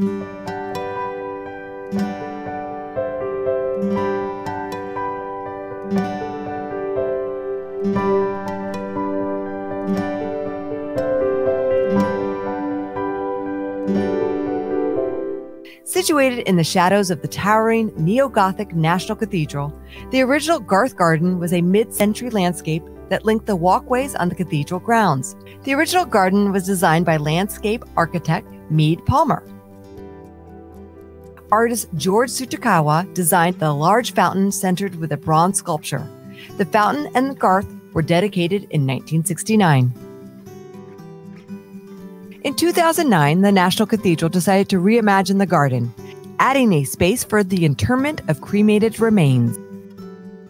Situated in the shadows of the towering neo Gothic National Cathedral, the original Garth Garden was a mid century landscape that linked the walkways on the cathedral grounds. The original garden was designed by landscape architect Meade Palmer. Artist George Tsutakawa designed the large fountain centered with a bronze sculpture. The fountain and the garth were dedicated in 1969. In 2009, the National Cathedral decided to reimagine the garden, adding a space for the interment of cremated remains.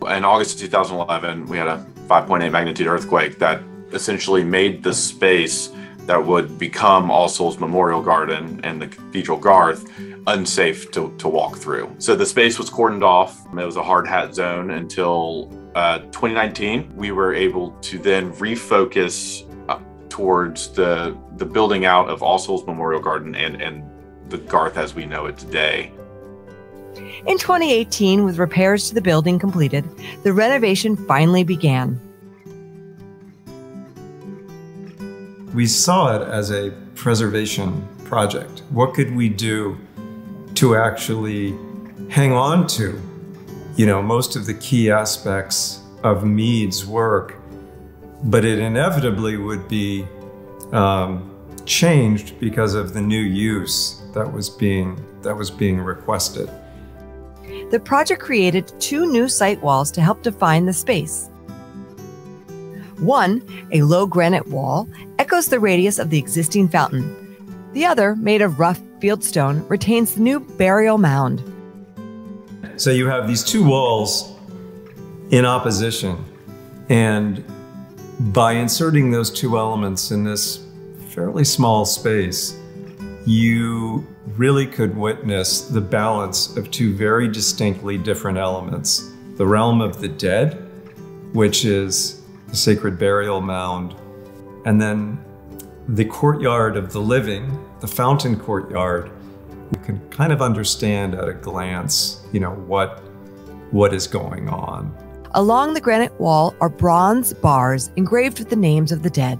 In August of 2011, we had a 5.8 magnitude earthquake that essentially made the space that would become All Souls Memorial Garden and the Cathedral Garth unsafe to, to walk through. So the space was cordoned off. It was a hard hat zone until uh, 2019. We were able to then refocus towards the the building out of All Souls Memorial Garden and and the Garth as we know it today. In 2018, with repairs to the building completed, the renovation finally began. We saw it as a preservation project. What could we do to actually hang on to, you know, most of the key aspects of Meade's work but it inevitably would be um, changed because of the new use that was being that was being requested. The project created two new site walls to help define the space. One, a low granite wall, echoes the radius of the existing fountain. The other, made of rough fieldstone, retains the new burial mound. So you have these two walls in opposition, and by inserting those two elements in this fairly small space, you really could witness the balance of two very distinctly different elements the realm of the dead, which is the sacred burial mound, and then the courtyard of the living, the fountain courtyard. You can kind of understand at a glance, you know, what, what is going on. Along the granite wall are bronze bars engraved with the names of the dead.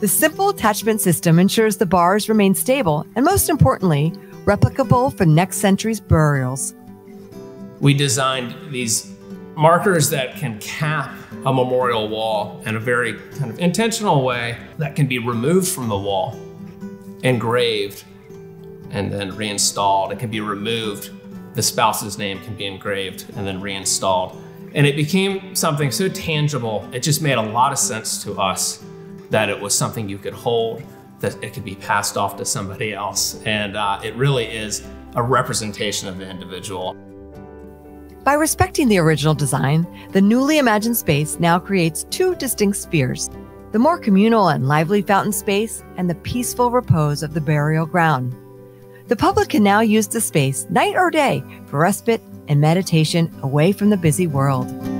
The simple attachment system ensures the bars remain stable and, most importantly, replicable for next century's burials. We designed these markers that can cap a memorial wall in a very kind of intentional way that can be removed from the wall, engraved, and then reinstalled. It can be removed. The spouse's name can be engraved and then reinstalled. And it became something so tangible, it just made a lot of sense to us that it was something you could hold, that it could be passed off to somebody else. And uh, it really is a representation of the individual. By respecting the original design, the newly imagined space now creates two distinct spheres the more communal and lively fountain space, and the peaceful repose of the burial ground. The public can now use the space night or day for respite and meditation away from the busy world.